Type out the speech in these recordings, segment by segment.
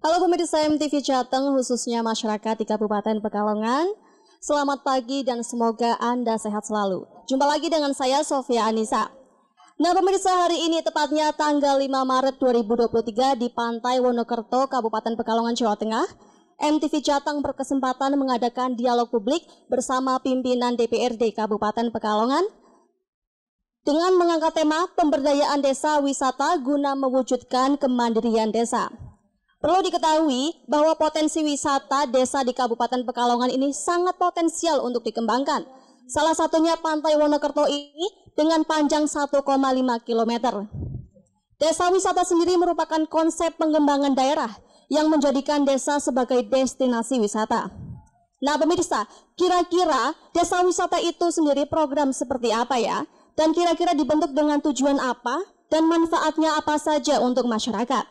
Halo pemirsa MTV Jateng khususnya masyarakat di Kabupaten Pekalongan. Selamat pagi dan semoga Anda sehat selalu. Jumpa lagi dengan saya Sofia Anissa. Nah pemirsa hari ini tepatnya tanggal 5 Maret 2023 di Pantai Wonokerto, Kabupaten Pekalongan, Jawa Tengah. MTV Jateng berkesempatan mengadakan dialog publik bersama pimpinan DPRD Kabupaten Pekalongan dengan mengangkat tema pemberdayaan desa wisata guna mewujudkan kemandirian desa. Perlu diketahui bahwa potensi wisata desa di Kabupaten Pekalongan ini sangat potensial untuk dikembangkan. Salah satunya Pantai Wonokerto ini dengan panjang 1,5 km. Desa wisata sendiri merupakan konsep pengembangan daerah yang menjadikan desa sebagai destinasi wisata. Nah pemirsa, kira-kira desa wisata itu sendiri program seperti apa ya? Dan kira-kira dibentuk dengan tujuan apa? Dan manfaatnya apa saja untuk masyarakat?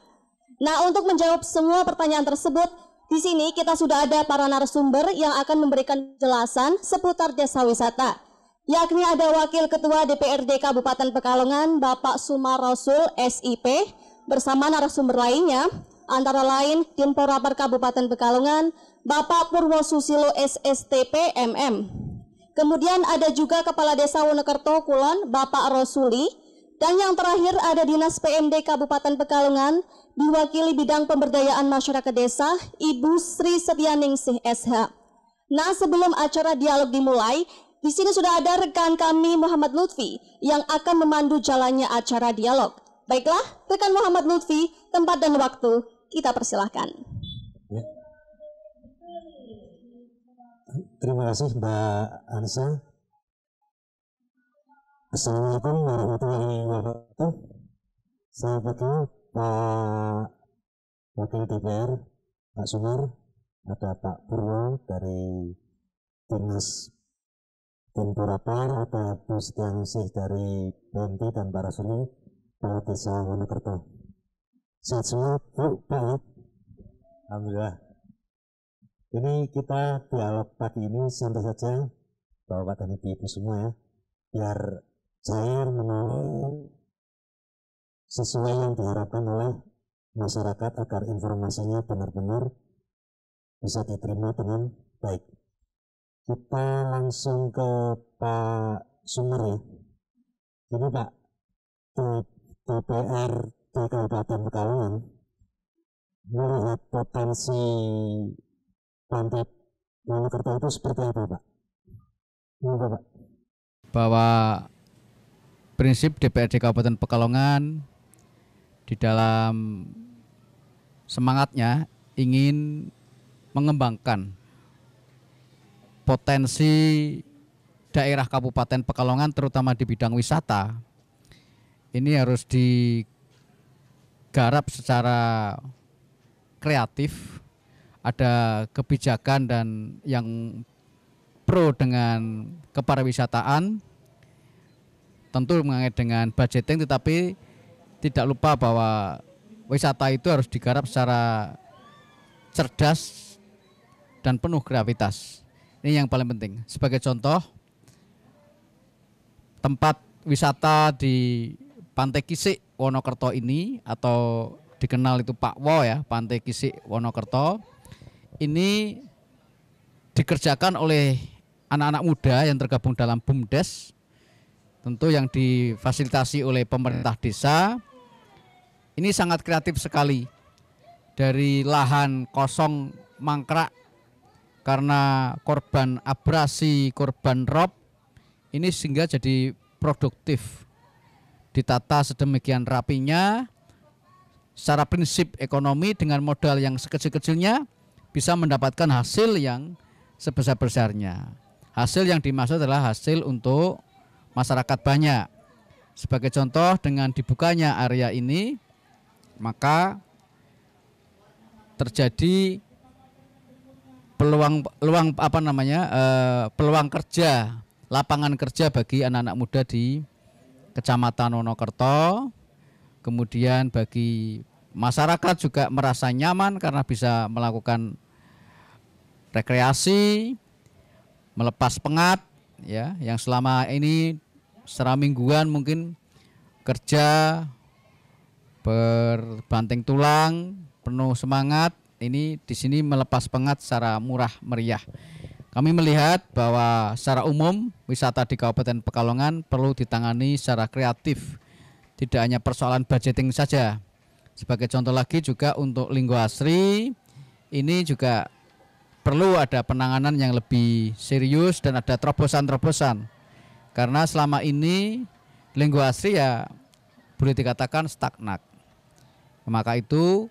Nah, untuk menjawab semua pertanyaan tersebut, di sini kita sudah ada para narasumber yang akan memberikan jelasan seputar desa wisata. Yakni ada Wakil Ketua DPRD Kabupaten Pekalongan, Bapak Sumar Rasul SIP, bersama narasumber lainnya, antara lain Dinporapar Kabupaten Pekalongan, Bapak Purwo Susilo SSTP MM. Kemudian ada juga Kepala Desa Wonokerto Kulon, Bapak Rosuli, dan yang terakhir ada Dinas PMD Kabupaten Pekalongan, diwakili bidang pemberdayaan masyarakat desa, Ibu Sri Setianingsih SH. Nah, sebelum acara dialog dimulai, di sini sudah ada rekan kami Muhammad Lutfi yang akan memandu jalannya acara dialog. Baiklah, rekan Muhammad Lutfi, tempat dan waktu kita persilahkan. Ya. Terima kasih Mbak Ansa. Assalamualaikum warahmatullahi wabarakatuh. Selamat pagi Pak Wakil DPR, Pak Sumar, ada Pak Purwo dari Dinas Tempurapar, ada Bu Setianingsih dari BNT dan Pak Rasuli, Pak Desa Wonokerto. Sehat semua, Bu, Pak. Alhamdulillah. Ini kita dialog pagi ini santai saja, Bapak dan Ibu semua ya, biar cair menurut sesuai yang diharapkan oleh masyarakat agar informasinya benar-benar bisa diterima dengan baik. Kita langsung ke Pak Sumber ya. Ini Pak, DPR di Kabupaten Pekalongan melihat potensi pantai Monokerto itu seperti apa Pak? Monggo Pak. Bahwa prinsip DPRD Kabupaten Pekalongan di dalam semangatnya ingin mengembangkan potensi daerah Kabupaten Pekalongan terutama di bidang wisata ini harus digarap secara kreatif ada kebijakan dan yang pro dengan kepariwisataan tentu mengenai dengan budgeting tetapi tidak lupa bahwa wisata itu harus digarap secara cerdas dan penuh gravitas. Ini yang paling penting. Sebagai contoh, tempat wisata di Pantai Kisik Wonokerto ini atau dikenal itu Pak Wo ya, Pantai Kisik Wonokerto. Ini dikerjakan oleh anak-anak muda yang tergabung dalam BUMDes tentu yang difasilitasi oleh pemerintah desa ini sangat kreatif sekali. Dari lahan kosong mangkrak karena korban abrasi, korban rob, ini sehingga jadi produktif. Ditata sedemikian rapinya, secara prinsip ekonomi dengan modal yang sekecil-kecilnya bisa mendapatkan hasil yang sebesar-besarnya. Hasil yang dimaksud adalah hasil untuk masyarakat banyak. Sebagai contoh dengan dibukanya area ini maka terjadi peluang peluang apa namanya uh, peluang kerja lapangan kerja bagi anak-anak muda di Kecamatan Wonokerto. Kemudian bagi masyarakat juga merasa nyaman karena bisa melakukan rekreasi, melepas pengat ya. Yang selama ini secara mingguan mungkin kerja berbanting tulang penuh semangat ini di sini melepas pengat secara murah meriah. Kami melihat bahwa secara umum wisata di Kabupaten Pekalongan perlu ditangani secara kreatif. Tidak hanya persoalan budgeting saja. Sebagai contoh lagi juga untuk Linggo Asri ini juga perlu ada penanganan yang lebih serius dan ada terobosan-terobosan. Karena selama ini Linggo Asri ya boleh dikatakan stagnan. Maka itu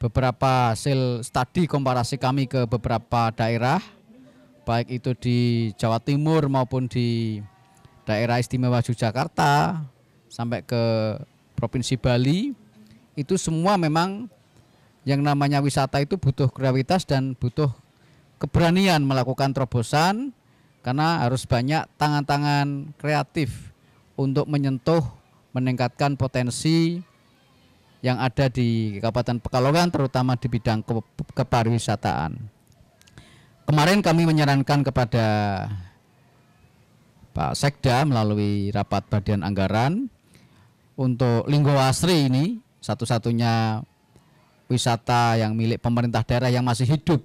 beberapa hasil studi komparasi kami ke beberapa daerah baik itu di Jawa Timur maupun di daerah istimewa Yogyakarta sampai ke Provinsi Bali itu semua memang yang namanya wisata itu butuh kreativitas dan butuh keberanian melakukan terobosan karena harus banyak tangan-tangan kreatif untuk menyentuh meningkatkan potensi yang ada di Kabupaten Pekalongan terutama di bidang ke kepariwisataan. Kemarin kami menyarankan kepada Pak Sekda melalui rapat badan anggaran untuk Linggo Asri ini satu-satunya wisata yang milik pemerintah daerah yang masih hidup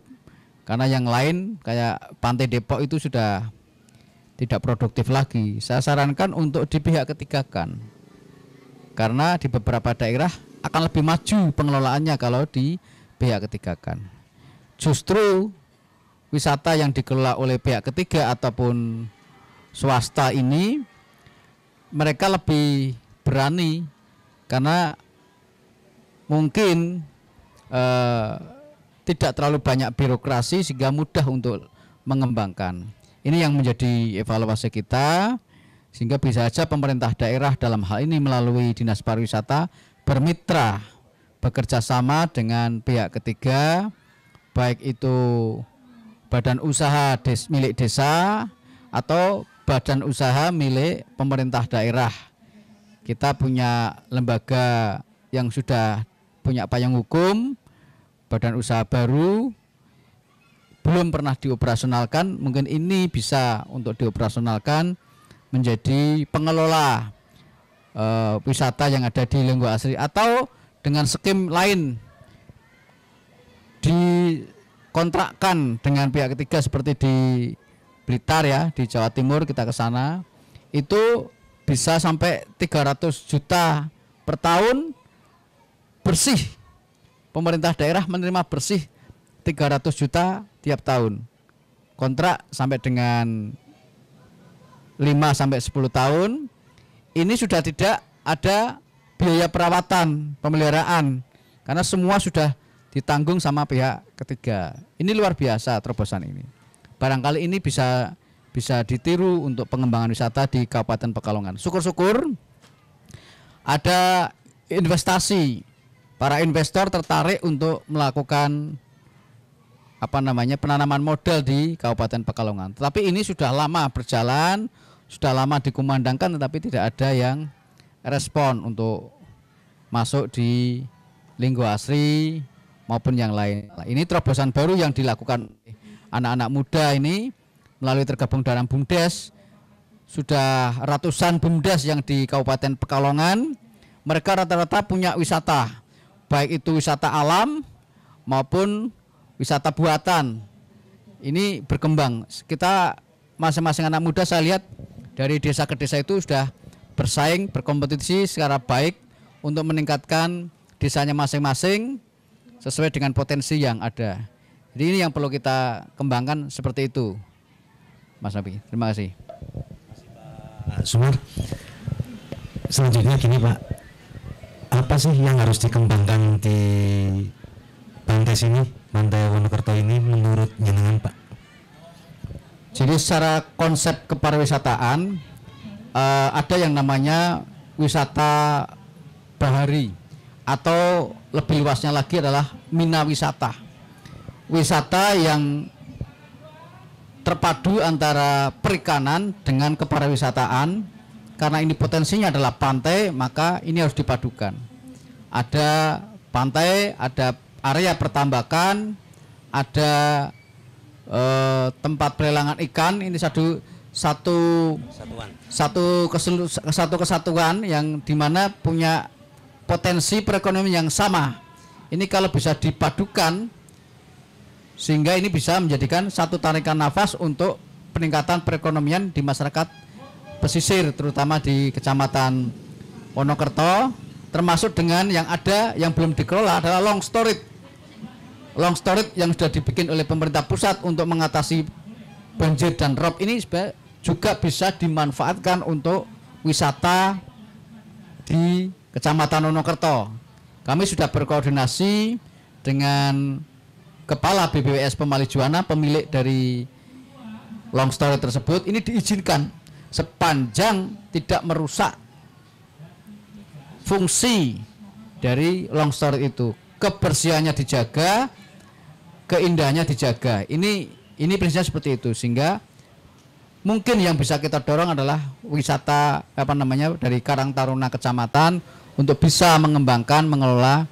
karena yang lain kayak Pantai Depok itu sudah tidak produktif lagi. Saya sarankan untuk di pihak ketiga kan. Karena di beberapa daerah akan lebih maju pengelolaannya kalau di pihak ketiga kan. Justru wisata yang dikelola oleh pihak ketiga ataupun swasta ini mereka lebih berani karena mungkin eh, tidak terlalu banyak birokrasi sehingga mudah untuk mengembangkan. Ini yang menjadi evaluasi kita sehingga bisa saja pemerintah daerah dalam hal ini melalui Dinas Pariwisata bermitra bekerja sama dengan pihak ketiga baik itu badan usaha des, milik desa atau badan usaha milik pemerintah daerah. Kita punya lembaga yang sudah punya payung hukum, badan usaha baru belum pernah dioperasionalkan, mungkin ini bisa untuk dioperasionalkan menjadi pengelola uh, wisata yang ada di Lenggo Asri atau dengan skim lain dikontrakkan dengan pihak ketiga seperti di Blitar ya di Jawa Timur kita ke sana itu bisa sampai 300 juta per tahun bersih. Pemerintah daerah menerima bersih 300 juta tiap tahun. Kontrak sampai dengan 5 sampai 10 tahun ini sudah tidak ada biaya perawatan, pemeliharaan karena semua sudah ditanggung sama pihak ketiga. Ini luar biasa terobosan ini. Barangkali ini bisa bisa ditiru untuk pengembangan wisata di Kabupaten Pekalongan. Syukur-syukur ada investasi para investor tertarik untuk melakukan apa namanya penanaman modal di Kabupaten Pekalongan. Tetapi ini sudah lama berjalan, sudah lama dikumandangkan tetapi tidak ada yang respon untuk masuk di Linggo Asri maupun yang lain. Ini terobosan baru yang dilakukan anak-anak muda ini melalui tergabung dalam BUMDes. Sudah ratusan BUMDes yang di Kabupaten Pekalongan. Mereka rata-rata punya wisata, baik itu wisata alam maupun wisata buatan. Ini berkembang. Kita masing-masing anak muda saya lihat dari desa ke desa itu sudah bersaing, berkompetisi secara baik untuk meningkatkan desanya masing-masing sesuai dengan potensi yang ada. Jadi ini yang perlu kita kembangkan seperti itu. Mas Nabi, terima kasih. Sumar, selanjutnya gini Pak, apa sih yang harus dikembangkan di pantai sini, pantai Wonokerto ini menurut jenengan Pak? Jadi secara konsep kepariwisataan uh, ada yang namanya wisata bahari atau lebih luasnya lagi adalah mina wisata. Wisata yang terpadu antara perikanan dengan kepariwisataan karena ini potensinya adalah pantai maka ini harus dipadukan. Ada pantai, ada area pertambakan, ada eh, tempat pelelangan ikan. Ini satu satu Satuan. satu keselu- satu kesatuan yang di mana punya potensi perekonomian yang sama. Ini kalau bisa dipadukan sehingga ini bisa menjadikan satu tarikan nafas untuk peningkatan perekonomian di masyarakat pesisir terutama di kecamatan Wonokerto termasuk dengan yang ada yang belum dikelola adalah long storage long storage yang sudah dibikin oleh pemerintah pusat untuk mengatasi banjir dan rob ini juga bisa dimanfaatkan untuk wisata di Kecamatan Wonokerto. Kami sudah berkoordinasi dengan Kepala BBWS Pemali Juwana, pemilik dari long story tersebut, ini diizinkan sepanjang tidak merusak fungsi dari long story itu. Kebersihannya dijaga, keindahannya dijaga. Ini ini prinsipnya seperti itu sehingga mungkin yang bisa kita dorong adalah wisata apa namanya dari Karang Taruna Kecamatan untuk bisa mengembangkan mengelola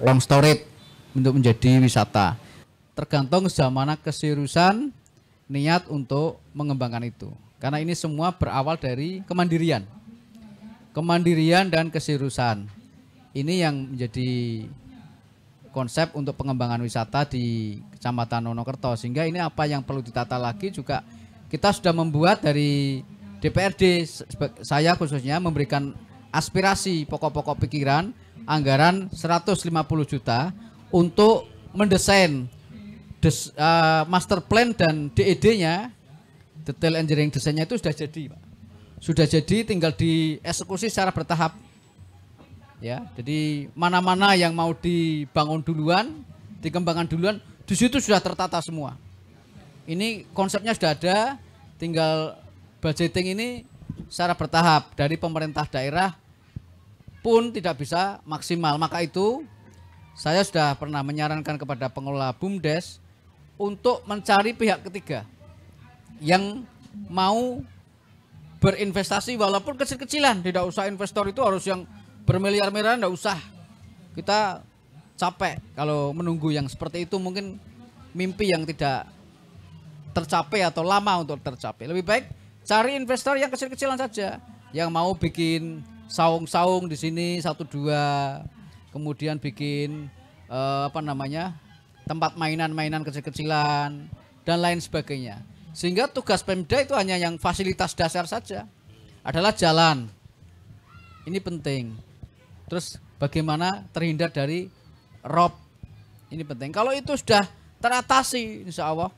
long storage untuk menjadi wisata. Tergantung sejauh mana keseriusan niat untuk mengembangkan itu. Karena ini semua berawal dari kemandirian. Kemandirian dan keseriusan. Ini yang menjadi konsep untuk pengembangan wisata di Kecamatan Wonokerto. Sehingga ini apa yang perlu ditata lagi juga kita sudah membuat dari DPRD saya khususnya memberikan aspirasi pokok-pokok pikiran anggaran 150 juta untuk mendesain des- eh, master plan dan DED-nya detail engineering desainnya itu sudah jadi Pak. Sudah jadi tinggal dieksekusi secara bertahap ya jadi mana-mana yang mau dibangun duluan dikembangkan duluan di situ sudah tertata semua. Ini konsepnya sudah ada tinggal budgeting ini secara bertahap dari pemerintah daerah pun tidak bisa maksimal. Maka itu saya sudah pernah menyarankan kepada pengelola BUMDes untuk mencari pihak ketiga yang mau berinvestasi walaupun kecil-kecilan. Tidak usah investor itu harus yang bermiliar-miliar tidak usah. Kita capek kalau menunggu yang seperti itu. Mungkin mimpi yang tidak tercapai atau lama untuk tercapai. Lebih baik cari investor yang kecil-kecilan saja. Yang mau bikin saung-saung di sini satu dua. Kemudian bikin eh, apa namanya tempat mainan-mainan kecil-kecilan dan lain sebagainya. Sehingga tugas Pemda itu hanya yang fasilitas dasar saja. Adalah jalan. Ini penting terus bagaimana terhindar dari rob? Ini penting. Kalau itu sudah teratasi insya Allah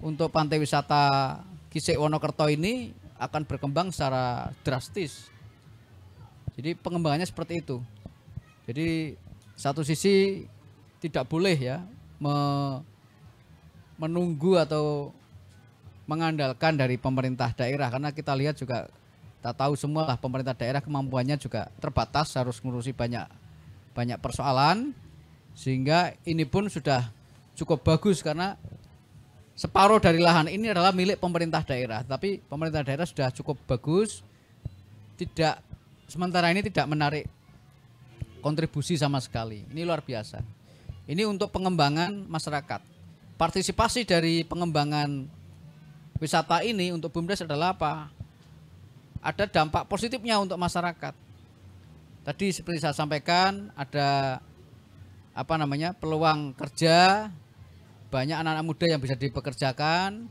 untuk pantai wisata Kisik Wonokerto ini akan berkembang secara drastis. Jadi pengembangannya seperti itu. Jadi satu sisi tidak boleh ya me- menunggu atau mengandalkan dari pemerintah daerah karena kita lihat juga kita tahu semua lah pemerintah daerah kemampuannya juga terbatas harus ngurusi banyak banyak persoalan. Sehingga ini pun sudah cukup bagus karena separuh dari lahan ini adalah milik pemerintah daerah. Tapi pemerintah daerah sudah cukup bagus. Tidak sementara ini tidak menarik kontribusi sama sekali. Ini luar biasa. Ini untuk pengembangan masyarakat. Partisipasi dari pengembangan wisata ini untuk BUMDes adalah apa ada dampak positifnya untuk masyarakat. Tadi seperti saya sampaikan ada apa namanya peluang kerja. Banyak anak-anak muda yang bisa dipekerjakan.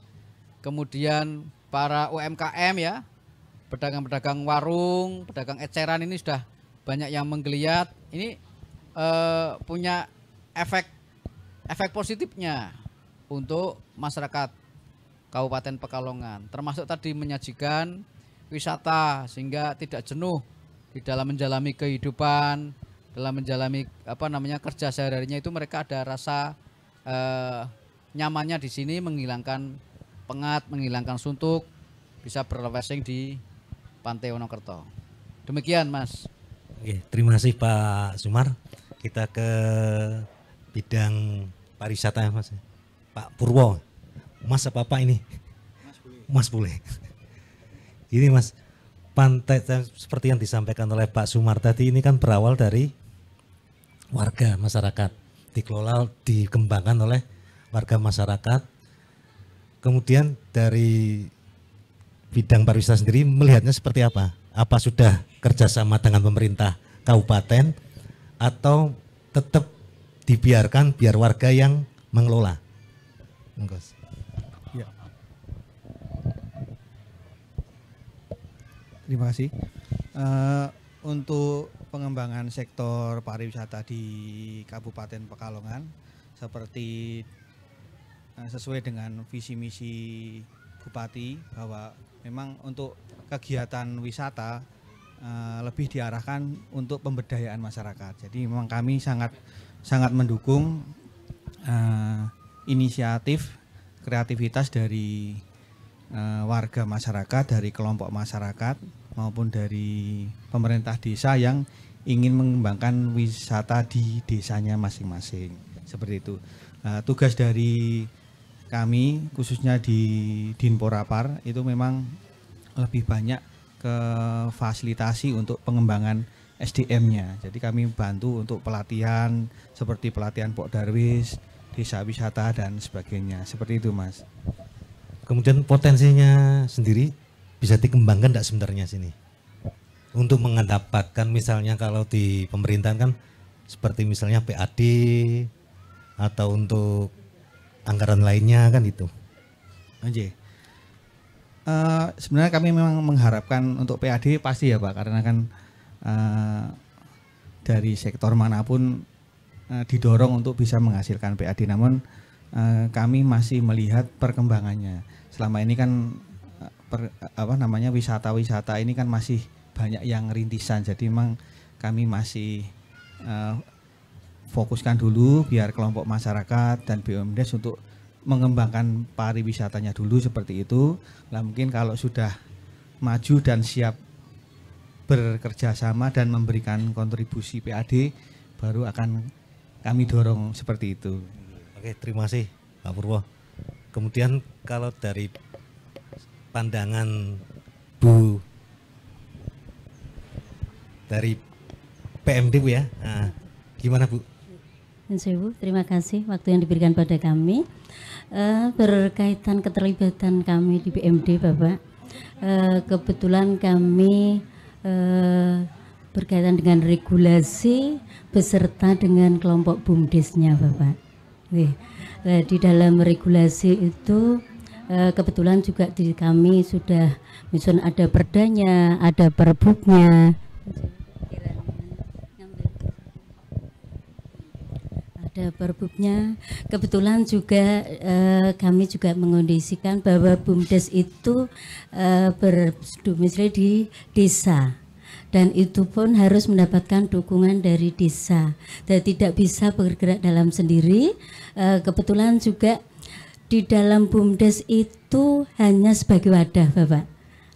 Kemudian para UMKM ya pedagang-pedagang warung pedagang eceran ini sudah banyak yang menggeliat. Ini eh, punya efek efek positifnya untuk masyarakat Kabupaten Pekalongan. Termasuk tadi menyajikan wisata sehingga tidak jenuh di dalam menjalani kehidupan dalam menjalani apa namanya kerja sehari-harinya itu mereka ada rasa eh, nyamannya di sini menghilangkan pengat, menghilangkan suntuk, bisa berrefreshing di Pantai Wonokerto. Demikian, Mas. Oke, terima kasih Pak Sumar. Kita ke bidang pariwisata ya Mas. Pak Purwo. Mas apa apa ini? Mas boleh. Ini Mas, pantai seperti yang disampaikan oleh Pak Sumar tadi ini kan berawal dari warga masyarakat, dikelola, dikembangkan oleh warga masyarakat. Kemudian dari bidang pariwisata sendiri melihatnya seperti apa? Apa sudah kerjasama dengan pemerintah kabupaten atau tetap dibiarkan biar warga yang mengelola? Monggo. Terima kasih. Uh, untuk pengembangan sektor pariwisata di Kabupaten Pekalongan seperti uh, sesuai dengan visi misi Bupati bahwa memang untuk kegiatan wisata uh, lebih diarahkan untuk pemberdayaan masyarakat. Jadi memang kami sangat sangat mendukung uh, inisiatif kreativitas dari uh, warga masyarakat, dari kelompok masyarakat maupun dari pemerintah desa yang ingin mengembangkan wisata di desanya masing-masing. Seperti itu. Uh, tugas dari kami khususnya di Dinporapar itu memang lebih banyak ke fasilitasi untuk pengembangan SDM-nya. Jadi kami bantu untuk pelatihan seperti pelatihan Pok Darwis, desa wisata dan sebagainya. Seperti itu, Mas. Kemudian potensinya sendiri bisa dikembangkan tidak sebenarnya sini? Untuk mendapatkan misalnya kalau di pemerintahan kan seperti misalnya PAD atau untuk anggaran lainnya kan itu. Oke. Uh, sebenarnya kami memang mengharapkan untuk PAD pasti ya Pak karena kan uh, dari sektor mana pun uh, didorong untuk bisa menghasilkan PAD namun uh, kami masih melihat perkembangannya selama ini kan eh, per, apa namanya wisata-wisata ini kan masih banyak yang rintisan jadi memang kami masih uh, fokuskan dulu biar kelompok masyarakat dan BUMDes untuk mengembangkan pariwisatanya dulu seperti itu. Nah mungkin kalau sudah maju dan siap bekerja sama dan memberikan kontribusi PAD baru akan kami dorong seperti itu. Oke, terima kasih Pak Purwo. Kemudian kalau dari pandangan Bu dari PMD Bu ya, nah, gimana Bu? Terima kasih waktu yang diberikan pada kami uh, berkaitan keterlibatan kami di PMD Bapak. Uh, kebetulan kami uh, berkaitan dengan regulasi beserta dengan kelompok bumdesnya Bapak. Nah, di dalam regulasi itu eh, kebetulan juga di kami sudah misalnya ada perdanya, ada perbuknya. Ada perbuknya. Kebetulan juga eh, kami juga mengondisikan bahwa BUMDes itu eh, berdomisili di desa dan itu pun harus mendapatkan dukungan dari desa. Dan tidak bisa bergerak dalam sendiri. Uh, kebetulan juga di dalam bumdes itu hanya sebagai wadah Bapak.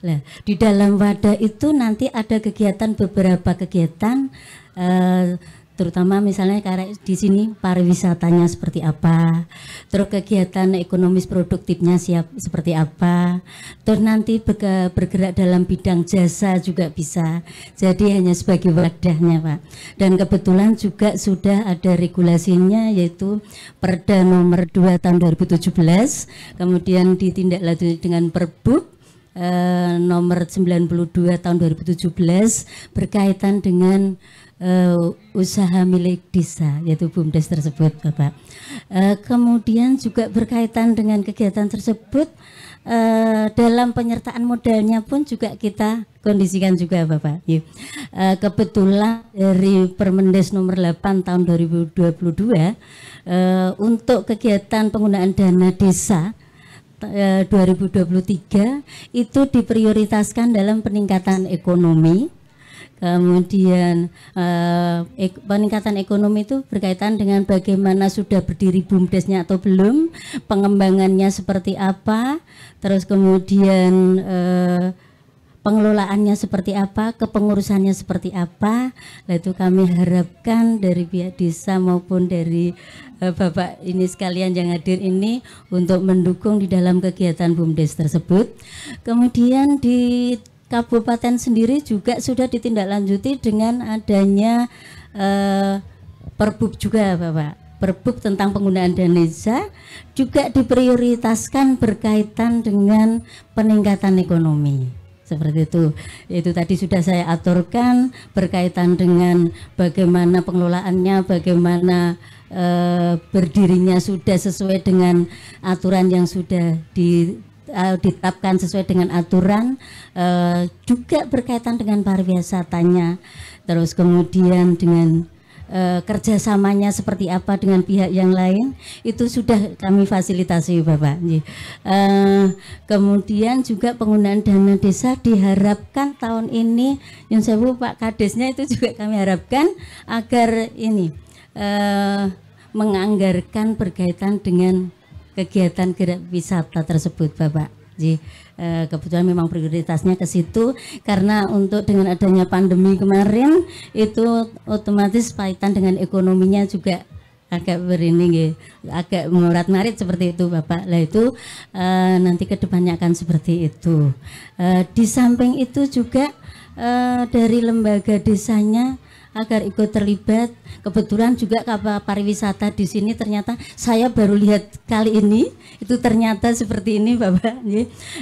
Lah di dalam wadah itu nanti ada kegiatan beberapa kegiatan uh, terutama misalnya karena di sini pariwisatanya seperti apa, terus kegiatan ekonomis produktifnya siap seperti apa, terus nanti bergerak dalam bidang jasa juga bisa. Jadi hanya sebagai wadahnya Pak. Dan kebetulan juga sudah ada regulasinya yaitu Perda nomor 2 tahun 2017, kemudian ditindaklanjuti dengan Perbu eh, nomor 92 tahun 2017 berkaitan dengan uh, usaha milik desa yaitu BUMDes tersebut Bapak. Uh, kemudian juga berkaitan dengan kegiatan tersebut uh, dalam penyertaan modalnya pun juga kita kondisikan juga Bapak. Uh, kebetulan dari Permendes nomor 8 tahun 2022 uh, untuk kegiatan penggunaan dana desa 2023 itu diprioritaskan dalam peningkatan ekonomi Kemudian uh, ek, peningkatan ekonomi itu berkaitan dengan bagaimana sudah berdiri bumdesnya atau belum, pengembangannya seperti apa, terus kemudian uh, pengelolaannya seperti apa, kepengurusannya seperti apa. Nah, itu kami harapkan dari pihak desa maupun dari uh, Bapak ini sekalian yang hadir ini untuk mendukung di dalam kegiatan BUMDes tersebut. Kemudian di kabupaten sendiri juga sudah ditindaklanjuti dengan adanya uh, perbub juga Bapak. Perbub tentang penggunaan dana juga diprioritaskan berkaitan dengan peningkatan ekonomi. Seperti itu. Itu tadi sudah saya aturkan berkaitan dengan bagaimana pengelolaannya bagaimana e, berdirinya sudah sesuai dengan aturan yang sudah di uh, ditetapkan sesuai dengan aturan uh, juga berkaitan dengan pariwisatanya terus kemudian dengan uh, kerjasamanya seperti apa dengan pihak yang lain itu sudah kami fasilitasi Bapak. Uh, kemudian juga penggunaan dana desa diharapkan tahun ini yang saya Pak Kadesnya itu juga kami harapkan agar ini uh, menganggarkan berkaitan dengan kegiatan gerak wisata tersebut Bapak. Jadi eh, kebetulan memang prioritasnya ke situ karena untuk dengan adanya pandemi kemarin itu otomatis kaitan dengan ekonominya juga agak berini agak murat marit seperti itu Bapak. Lah itu uh, nanti ke depannya akan seperti itu. Uh, di samping itu juga uh, dari lembaga desanya agar ikut terlibat. Kebetulan juga kapal pariwisata di sini ternyata saya baru lihat kali ini itu ternyata seperti ini Bapak.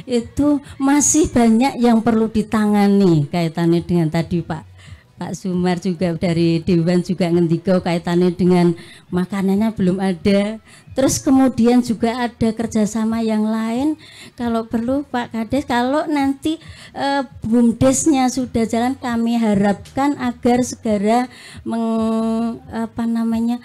Itu masih banyak yang perlu ditangani kaitannya dengan tadi Pak Pak Sumar juga dari Dewan juga ngendiko kaitannya dengan makanannya belum ada. Terus kemudian juga ada kerjasama yang lain. Kalau perlu Pak Kades, kalau nanti e, bumdesnya sudah jalan, kami harapkan agar segera meng, apa namanya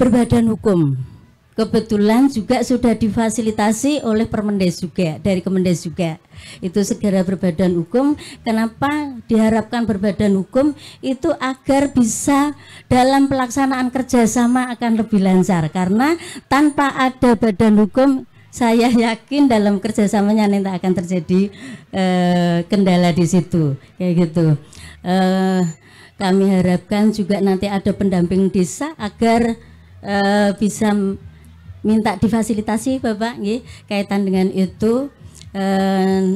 berbadan hukum kebetulan juga sudah difasilitasi oleh Permendes juga dari Kemendes juga. Itu segera berbadan hukum. Kenapa diharapkan berbadan hukum? Itu agar bisa dalam pelaksanaan kerjasama akan lebih lancar. Karena tanpa ada badan hukum saya yakin dalam kerjasamanya nanti akan terjadi eh, kendala di situ. Kayak gitu. Eh, kami harapkan juga nanti ada pendamping desa agar eh, bisa minta difasilitasi Bapak nggih kaitan dengan itu e,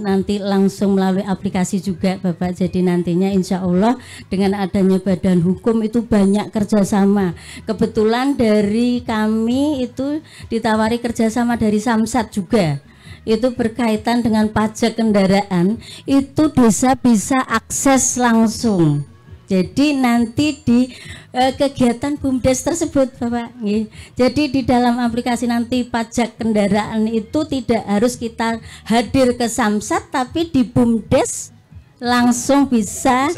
nanti langsung melalui aplikasi juga Bapak. Jadi nantinya insya Allah dengan adanya badan hukum itu banyak kerjasama. Kebetulan dari kami itu ditawari kerjasama dari Samsat juga. Itu berkaitan dengan pajak kendaraan itu desa bisa akses langsung jadi nanti di uh, kegiatan BUMDes tersebut Bapak. Jadi di dalam aplikasi nanti pajak kendaraan itu tidak harus kita hadir ke Samsat tapi di BUMDes langsung bisa,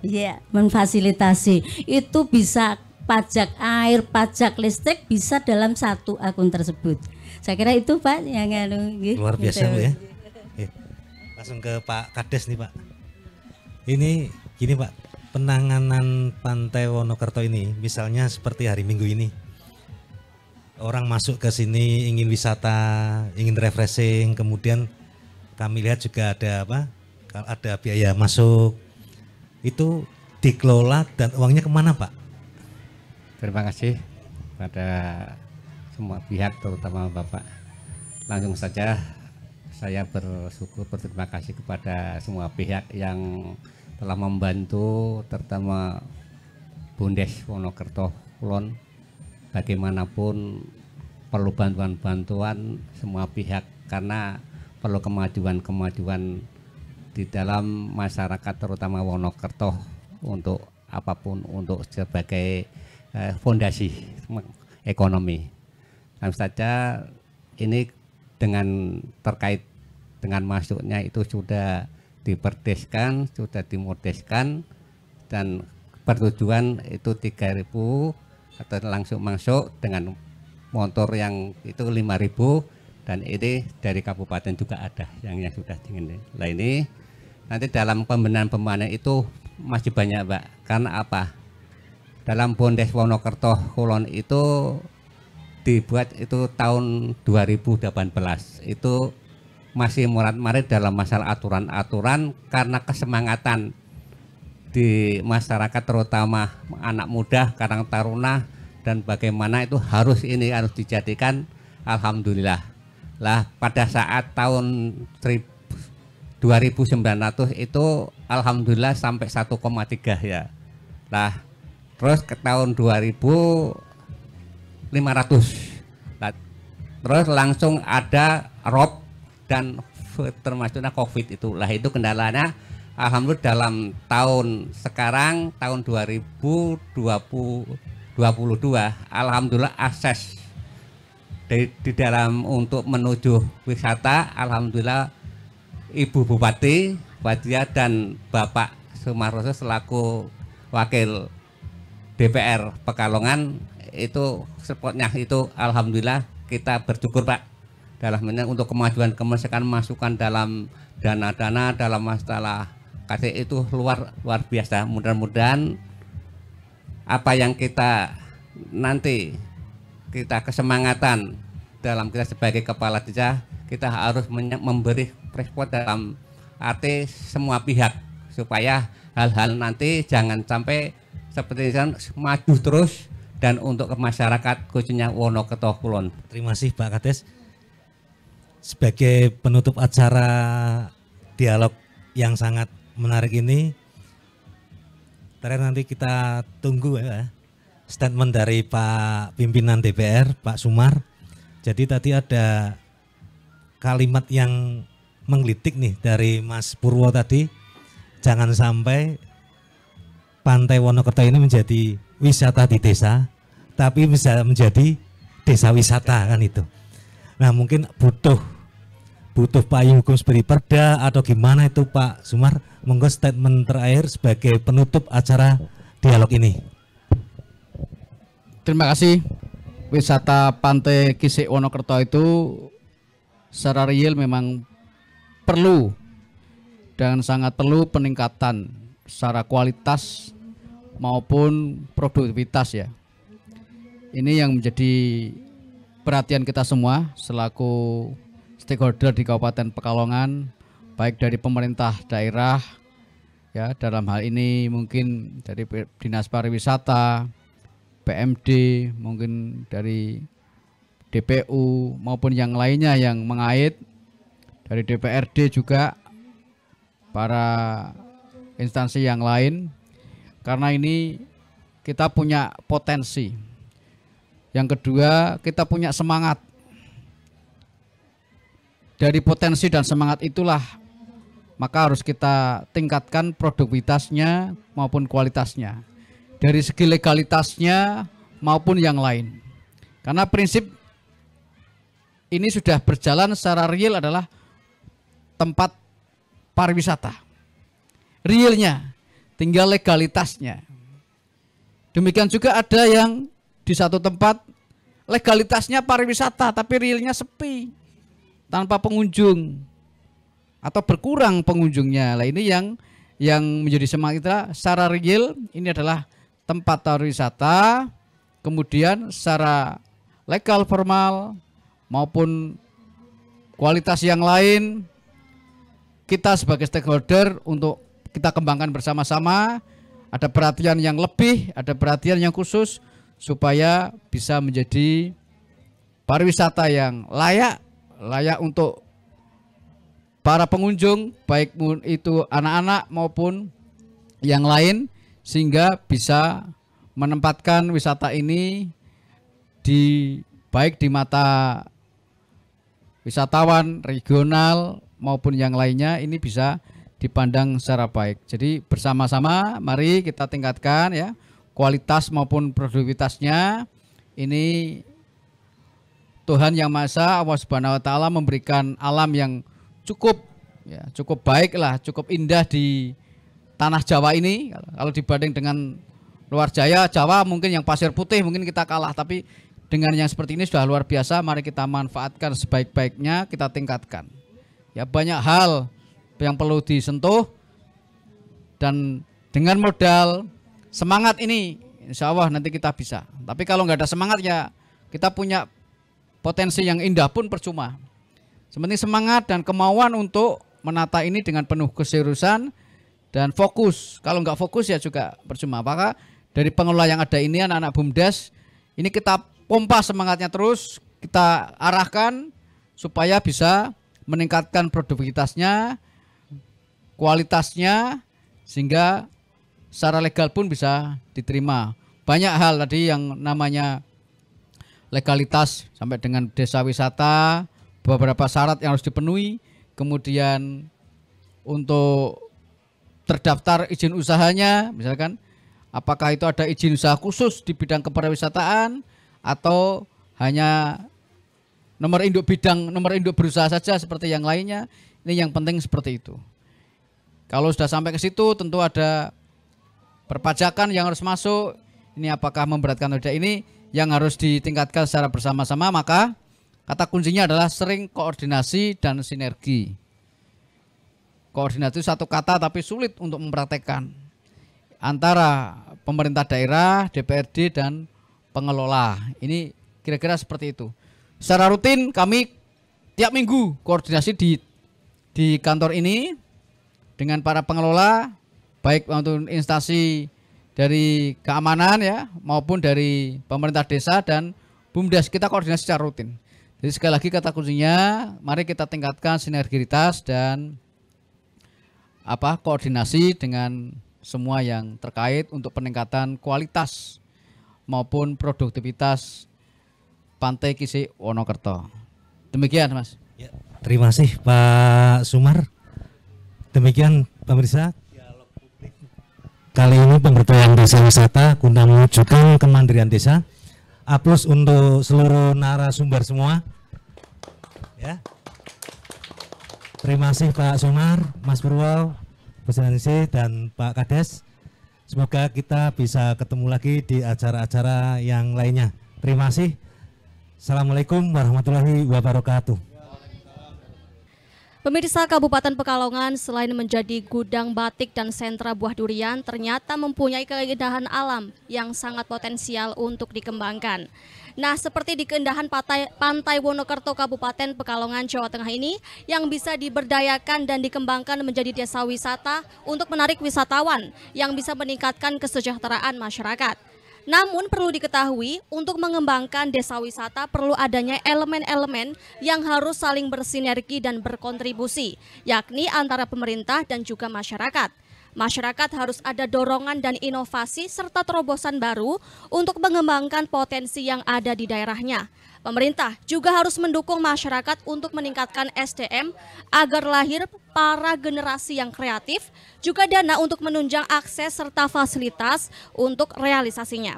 ya memfasilitasi. Itu bisa pajak air, pajak listrik bisa dalam satu akun tersebut. Saya kira itu Pak yang anu luar biasa Bu ya. Langsung ke Pak Kades nih Pak. Ini gini Pak, penanganan Pantai Wonokerto ini, misalnya seperti hari Minggu ini, orang masuk ke sini ingin wisata, ingin refreshing, kemudian kami lihat juga ada apa? Ada biaya masuk, itu dikelola dan uangnya ke mana Pak? Terima kasih pada semua pihak terutama Bapak. Langsung saja saya bersyukur berterima kasih kepada semua pihak yang telah membantu terutama Bundes Wonokerto Kulon bagaimanapun perlu bantuan-bantuan semua pihak karena perlu kemajuan-kemajuan di dalam masyarakat terutama Wonokerto untuk apa pun untuk sebagai eh, fondasi ekonomi. Dan saja ini dengan terkait dengan masuknya itu sudah diperdeskan, sudah dimodeskan dan pertujuan itu 3000 atau langsung masuk dengan motor yang itu 5000 dan ini dari kabupaten juga ada yang yang sudah dingin. Nah ini nanti dalam pembenahan pembenahan itu masih banyak Mbak. Karena apa? Dalam Bondes Wonokerto Kulon itu dibuat itu tahun 2018 itu masih murat marit dalam masalah aturan-aturan karena kesemangatan di masyarakat terutama anak muda, karang taruna dan bagaimana itu harus ini harus dijadikan alhamdulillah. Lah pada saat tahun 2900 itu alhamdulillah sampai 1,3 ya. Lah terus ke tahun 2500 Nah, terus langsung ada rob dan termasuknya covid itu. Lah itu kendalanya Alhamdulillah dalam tahun sekarang tahun 2020 22 Alhamdulillah akses di, di dalam untuk menuju wisata Alhamdulillah Ibu Bupati Badia dan Bapak Sumarroso selaku wakil DPR Pekalongan itu spotnya itu Alhamdulillah kita bersyukur Pak dalam untuk kemajuan kemasyarakat masukan dalam dana-dana dalam masalah kasih itu luar luar biasa mudah-mudahan apa yang kita nanti kita kesemangatan dalam kita sebagai kepala desa kita harus memberi respon dalam arti semua pihak supaya hal-hal nanti jangan sampai seperti itu maju terus dan untuk masyarakat khususnya Wonokerto Kulon. Terima kasih Pak Kades. Sebagai penutup acara dialog yang sangat menarik ini terakhir nanti kita tunggu ya statement dari Pak pimpinan DPR Pak Sumar. Jadi tadi ada kalimat yang menggelitik nih dari Mas Purwo tadi jangan sampai Pantai Wonokerto ini menjadi wisata di desa tapi bisa menjadi desa wisata kan itu. Nah mungkin butuh butuh payung hukum seperti perda atau gimana itu Pak Sumar? Monggo statement terakhir sebagai penutup acara dialog ini. Terima kasih wisata Pantai Kisik Wonokerto itu secara real memang perlu dan sangat perlu peningkatan secara kualitas maupun produktivitas ya. Ini yang menjadi perhatian kita semua selaku stakeholder di Kabupaten Pekalongan, baik dari pemerintah daerah, ya dalam hal ini mungkin dari Dinas Pariwisata, PMD, mungkin dari DPU maupun yang lainnya yang mengait dari DPRD juga para instansi yang lain karena ini kita punya potensi. Yang kedua, kita punya semangat dari potensi dan semangat itulah maka harus kita tingkatkan produktivitasnya maupun kualitasnya. Dari segi legalitasnya maupun yang lain. Karena prinsip ini sudah berjalan secara real adalah tempat pariwisata. Realnya tinggal legalitasnya. Demikian juga ada yang di satu tempat legalitasnya pariwisata tapi realnya sepi tanpa pengunjung atau berkurang pengunjungnya. Lah ini yang yang menjadi semangat kita. Secara real ini adalah tempat pariwisata, kemudian secara legal formal maupun kualitas yang lain kita sebagai stakeholder untuk kita kembangkan bersama-sama. Ada perhatian yang lebih, ada perhatian yang khusus supaya bisa menjadi pariwisata yang layak layak untuk para pengunjung baik itu anak-anak maupun yang lain sehingga bisa menempatkan wisata ini di baik di mata wisatawan regional maupun yang lainnya ini bisa dipandang secara baik. Jadi bersama-sama mari kita tingkatkan ya kualitas maupun produktivitasnya ini Tuhan yang Maha Esa Allah Subhanahu wa taala memberikan alam yang cukup ya, cukup baik lah, cukup indah di tanah Jawa ini. Kalau dibanding dengan luar Jaya, Jawa mungkin yang pasir putih mungkin kita kalah, tapi dengan yang seperti ini sudah luar biasa. Mari kita manfaatkan sebaik-baiknya, kita tingkatkan. Ya banyak hal yang perlu disentuh dan dengan modal semangat ini, insya Allah nanti kita bisa. Tapi kalau nggak ada semangat ya kita punya potensi yang indah pun percuma. Sementing semangat dan kemauan untuk menata ini dengan penuh keseriusan dan fokus. Kalau nggak fokus ya juga percuma. Maka dari pengelola yang ada ini anak-anak BUMDes ini kita pompa semangatnya terus, kita arahkan supaya bisa meningkatkan produktivitasnya, kualitasnya sehingga secara legal pun bisa diterima banyak hal tadi yang namanya legalitas sampai dengan desa wisata, beberapa syarat yang harus dipenuhi, kemudian untuk terdaftar izin usahanya, misalkan apakah itu ada izin usaha khusus di bidang kepariwisataan atau hanya nomor induk bidang nomor induk berusaha saja seperti yang lainnya. Ini yang penting seperti itu. Kalau sudah sampai ke situ tentu ada perpajakan yang harus masuk. Ini apakah memberatkan atau tidak ini yang harus ditingkatkan secara bersama-sama maka kata kuncinya adalah sering koordinasi dan sinergi. Koordinasi satu kata tapi sulit untuk mempraktekkan antara pemerintah daerah, DPRD dan pengelola. Ini kira-kira seperti itu. Secara rutin kami tiap minggu koordinasi di di kantor ini dengan para pengelola baik untuk instansi dari keamanan ya maupun dari pemerintah desa dan BUMDes kita koordinasi secara rutin. Jadi sekali lagi kata kuncinya mari kita tingkatkan sinergitas dan apa koordinasi dengan semua yang terkait untuk peningkatan kualitas maupun produktivitas Pantai Kisi Wonokerto. Demikian, Mas. Ya, terima kasih Pak Sumar. Demikian pemirsa. Kali ini pemberdayaan desa wisata guna mewujudkan kemandirian desa. Aplaus untuk seluruh narasumber semua. Ya. Terima kasih Pak Sumar, Mas Purwo, Presidensi dan Pak Kades. Semoga kita bisa ketemu lagi di acara-acara yang lainnya. Terima kasih. Assalamualaikum warahmatullahi wabarakatuh. Pemirsa Kabupaten Pekalongan selain menjadi gudang batik dan sentra buah durian, ternyata mempunyai keindahan alam yang sangat potensial untuk dikembangkan. Nah, seperti di keindahan pantai, pantai Wonokerto Kabupaten Pekalongan Jawa Tengah ini yang bisa diberdayakan dan dikembangkan menjadi desa wisata untuk menarik wisatawan yang bisa meningkatkan kesejahteraan masyarakat. Namun perlu diketahui untuk mengembangkan desa wisata perlu adanya elemen-elemen yang harus saling bersinergi dan berkontribusi, yakni antara pemerintah dan juga masyarakat. Masyarakat harus ada dorongan dan inovasi serta terobosan baru untuk mengembangkan potensi yang ada di daerahnya. Pemerintah juga harus mendukung masyarakat untuk meningkatkan SDM agar lahir para generasi yang kreatif, juga dana untuk menunjang akses serta fasilitas untuk realisasinya.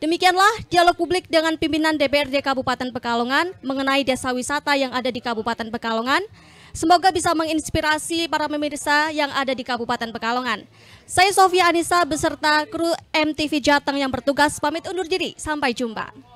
Demikianlah dialog publik dengan pimpinan DPRD Kabupaten Pekalongan mengenai desa wisata yang ada di Kabupaten Pekalongan. Semoga bisa menginspirasi para pemirsa yang ada di Kabupaten Pekalongan. Saya Sofia Anissa beserta kru MTV Jateng yang bertugas pamit undur diri. Sampai jumpa.